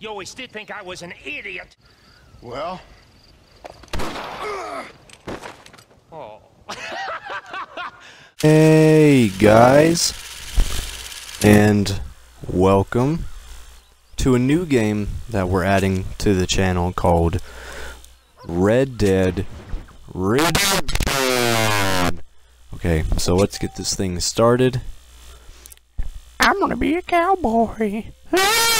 You always did think I was an idiot. Well, Oh. Hey guys, and welcome to a new game that we're adding to the channel called Red Dead Redemption. Okay, so let's get this thing started. I'm gonna be a cowboy.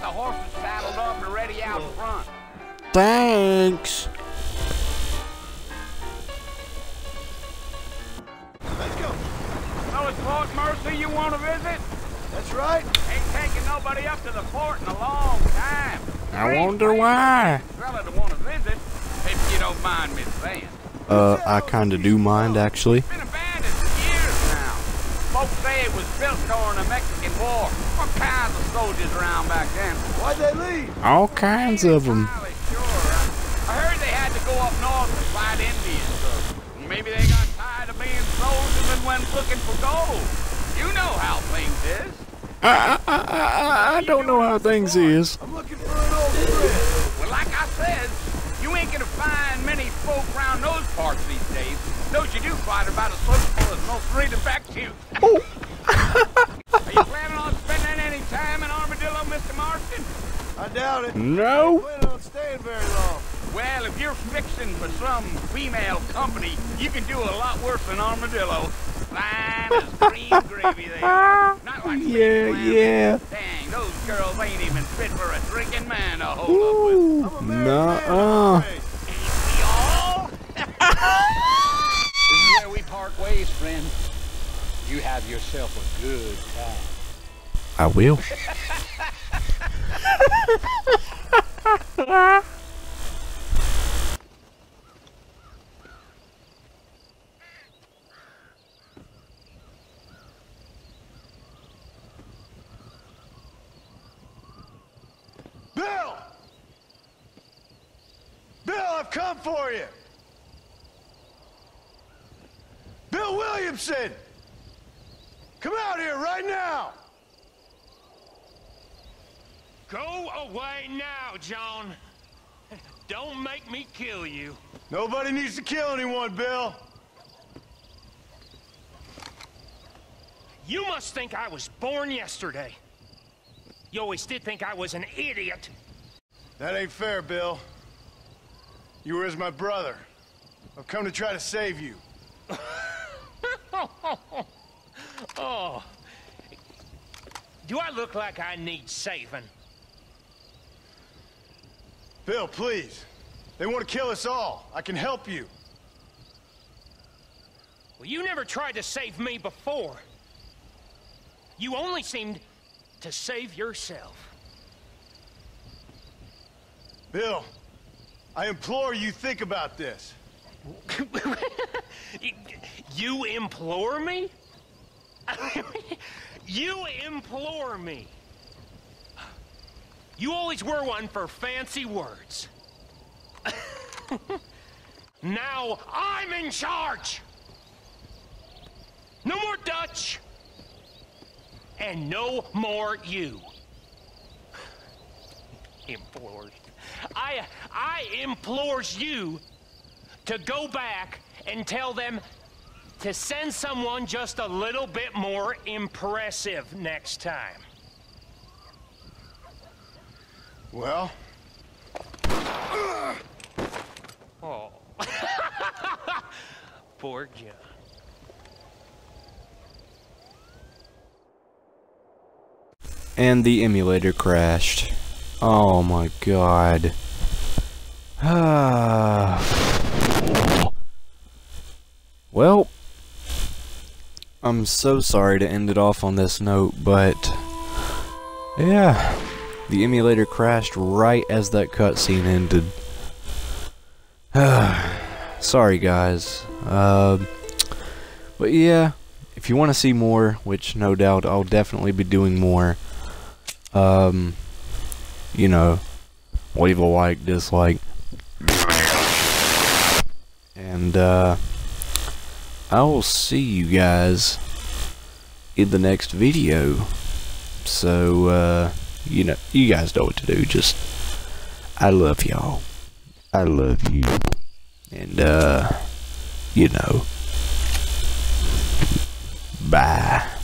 got the horses saddled up and ready out front. Thanks. let's go. So it's Fort Mercy you want to visit? That's right. Ain't taking nobody up to the fort in a long time. I wonder why. Fella to want to visit, if you don't mind me saying. Uh, I kinda do mind actually. It's been abandoned for years now. Folks say it was built during the Mexican War. What kinds of soldiers around back then? Why'd they leave? All kinds of them. Sure. I heard they had to go up north to fight Indians. Maybe they got tired of being soldiers and went looking for gold. You know how things is. I, I, I, I don't know how things is. I'm looking for an old friend. Well, like I said, you ain't gonna find many folk around those parts these days. Those you do find are about as sociable as most read back to you. I doubt it. No. Plan on staying very long. Well, if you're fixing for some female company, you can do a lot worse than Armadillo. Fine as green gravy they are. Not like Yeah, yeah. Dang, those girls ain't even fit for a drinking man to hold up with. Ooh, I'm a married man. nuh-uh. Ain't we all? this is where we part ways, friend. You have yourself a good time. I will. Bill! Bill, I've come for you. Bill Williamson! Come out here right now! Go away now, John. Don't make me kill you. Nobody needs to kill anyone, Bill. You must think I was born yesterday. You always did think I was an idiot. That ain't fair, Bill. You were as my brother. I've come to try to save you. Oh. Do I look like I need saving? Bill, please. They want to kill us all. I can help you. Well, you never tried to save me before. You only seemed to save yourself. Bill, I implore you think about this. you implore me? you implore me. You always were one for fancy words. now I'm in charge. No more Dutch. And no more you. implores. I I implores you to go back and tell them to send someone just a little bit more impressive next time. Well, Oh. Poor John. And the emulator crashed. Oh my god. Ah. well, I'm so sorry to end it off on this note, but yeah, the emulator crashed right as that cutscene ended. sorry guys. Um, but yeah, if you want to see more, which no doubt I'll definitely be doing more, um, you know, leave a like, dislike, and uh, I will see you guys in the next video. So, uh, you know, you guys know what to do. Just, I love y'all. I love you. And, uh, you know, bye.